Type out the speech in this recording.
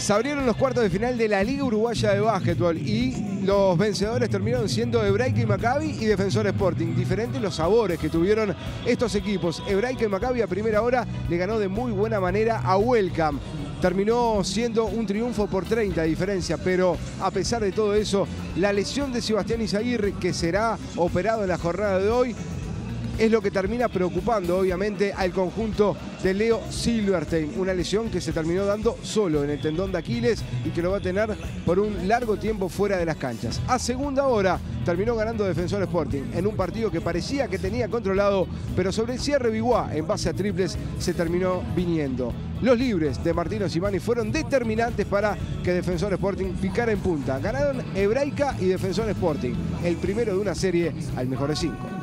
Se abrieron los cuartos de final de la Liga Uruguaya de Básquetbol y los vencedores terminaron siendo Hebraica y Maccabi y Defensor Sporting. Diferentes los sabores que tuvieron estos equipos. Hebraica y Maccabi a primera hora le ganó de muy buena manera a Welcome. Terminó siendo un triunfo por 30 de diferencia, pero a pesar de todo eso, la lesión de Sebastián Izaguirre, que será operado en la jornada de hoy, es lo que termina preocupando obviamente al conjunto de Leo Silverstein. Una lesión que se terminó dando solo en el tendón de Aquiles y que lo va a tener por un largo tiempo fuera de las canchas. A segunda hora terminó ganando Defensor Sporting en un partido que parecía que tenía controlado, pero sobre el cierre Biguá en base a triples se terminó viniendo. Los libres de Martino Simani fueron determinantes para que Defensor Sporting picara en punta. Ganaron Hebraica y Defensor Sporting, el primero de una serie al mejor de cinco.